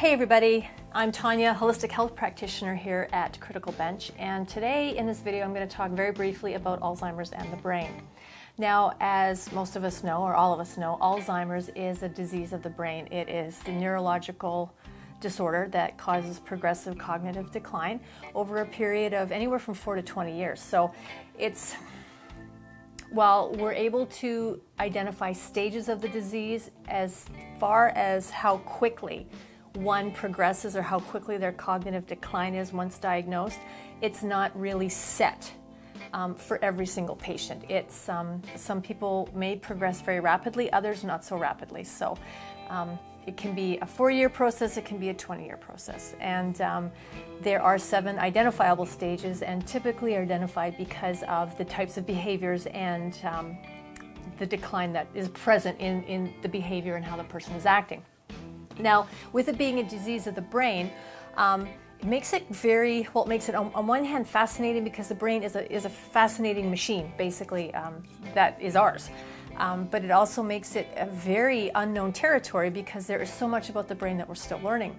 Hey everybody, I'm Tonya, holistic health practitioner here at Critical Bench, and today in this video I'm going to talk very briefly about Alzheimer's and the brain. Now, as most of us know, or all of us know, Alzheimer's is a disease of the brain. It is the neurological disorder that causes progressive cognitive decline over a period of anywhere from 4 to 20 years. So it's while we're able to identify stages of the disease as far as how quickly one progresses or how quickly their cognitive decline is once diagnosed, it's not really set um, for every single patient. It's um, some people may progress very rapidly, others not so rapidly. So um, it can be a four-year process, it can be a 20-year process, and um, there are seven identifiable stages, and typically are identified because of the types of behaviors and um, the decline that is present in, in the behavior and how the person is acting. Now, with it being a disease of the brain, um, it makes it very well. It makes it on, on, one hand fascinating because the brain is a is a fascinating machine, basically um, that is ours. Um, but it also makes it a very unknown territory because there is so much about the brain that we're still learning.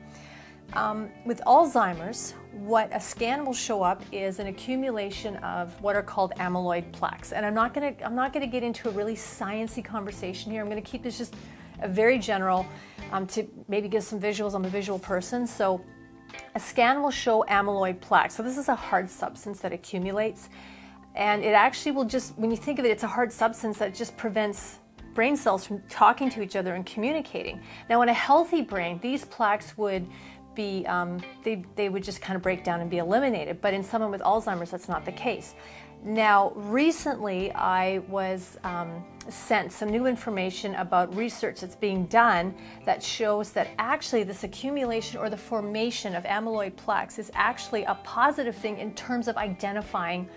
Um, with Alzheimer's, what a scan will show up is an accumulation of what are called amyloid plaques. And I'm not going to I'm not going to get into a really sciency conversation here. I'm going to keep this just a very general um, to maybe give some visuals. I'm a visual person, so a scan will show amyloid plaque. So this is a hard substance that accumulates, and it actually will just, when you think of it, it's a hard substance that just prevents brain cells from talking to each other and communicating. Now, in a healthy brain, these plaques would be, um, they, they would just kind of break down and be eliminated. But in someone with Alzheimer's, that's not the case. Now, recently I was um, sent some new information about research that's being done that shows that actually this accumulation or the formation of amyloid plaques is actually a positive thing in terms of identifying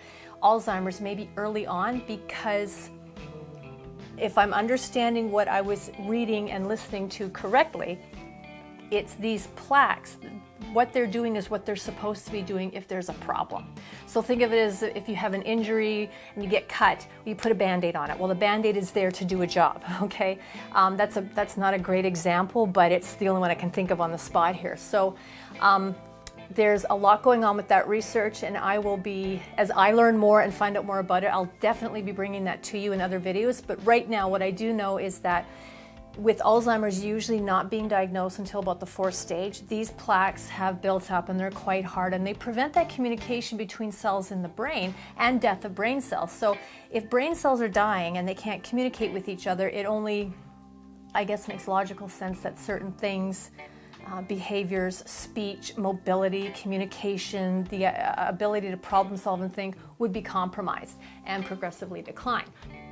Alzheimer's maybe early on because if I'm understanding what I was reading and listening to correctly, it's these plaques. What they're doing is what they're supposed to be doing if there's a problem. So think of it as if you have an injury and you get cut, you put a band-aid on it. Well, the band-aid is there to do a job, okay? Um, that's, a, that's not a great example, but it's the only one I can think of on the spot here. So um, there's a lot going on with that research and I will be, as I learn more and find out more about it, I'll definitely be bringing that to you in other videos. But right now, what I do know is that with Alzheimer's usually not being diagnosed until about the fourth stage, these plaques have built up and they're quite hard and they prevent that communication between cells in the brain and death of brain cells. So if brain cells are dying and they can't communicate with each other, it only, I guess, makes logical sense that certain things, uh, behaviors, speech, mobility, communication, the uh, ability to problem solve and think would be compromised and progressively decline.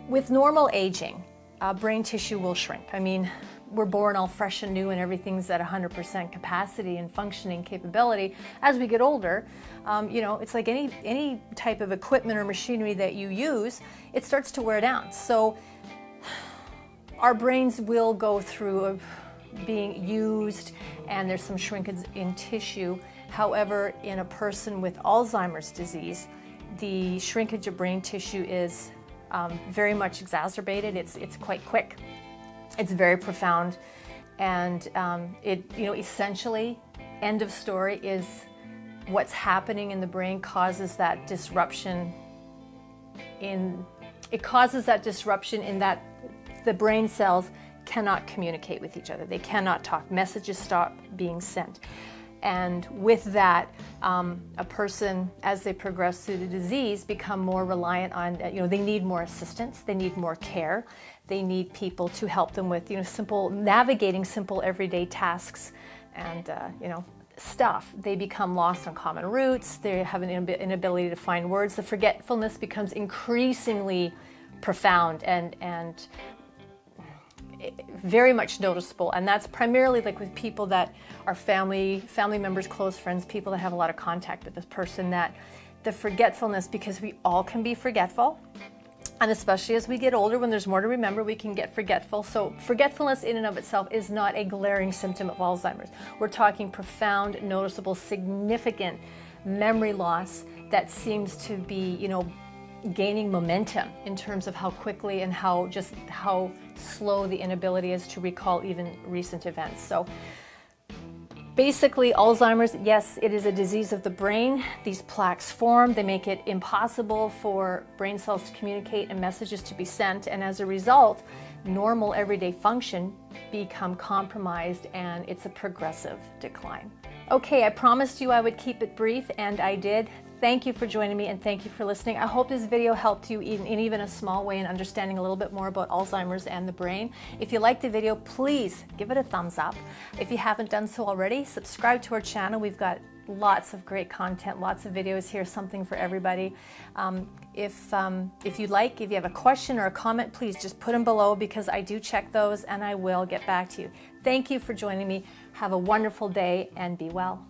With normal aging, uh, brain tissue will shrink. I mean, we're born all fresh and new and everything's at 100% capacity and functioning capability. As we get older, um, you know, it's like any, any type of equipment or machinery that you use, it starts to wear down. So our brains will go through of being used and there's some shrinkage in tissue. However, in a person with Alzheimer's disease, the shrinkage of brain tissue is um, very much exacerbated. It's, it's quite quick. It's very profound. And um, it, you know, essentially, end of story is what's happening in the brain causes that disruption in, it causes that disruption in that the brain cells cannot communicate with each other. They cannot talk. Messages stop being sent. And with that, um, a person, as they progress through the disease, become more reliant on, you know, they need more assistance, they need more care, they need people to help them with, you know, simple, navigating simple everyday tasks and, uh, you know, stuff. They become lost on common routes, they have an inability to find words. The forgetfulness becomes increasingly profound and, and very much noticeable and that's primarily like with people that are family family members close friends people that have a lot of contact with this person that the forgetfulness because we all can be forgetful and especially as we get older when there's more to remember we can get forgetful. So forgetfulness in and of itself is not a glaring symptom of alzheimer's. We're talking profound noticeable significant memory loss that seems to be you know gaining momentum in terms of how quickly and how just how slow the inability is to recall even recent events. So Basically, Alzheimer's, yes, it is a disease of the brain. These plaques form, they make it impossible for brain cells to communicate and messages to be sent, and as a result, normal everyday function become compromised and it's a progressive decline. Okay, I promised you I would keep it brief and I did. Thank you for joining me and thank you for listening. I hope this video helped you in, in, even a small way in understanding a little bit more about Alzheimer's and the brain. If you liked the video, please give it a thumbs up. If you haven't done so already, subscribe to our channel. We've got lots of great content, lots of videos here, something for everybody. Um, if, um, if you'd like, if you have a question or a comment, please just put them below because I do check those and I will get back to you. Thank you for joining me. Have a wonderful day and be well.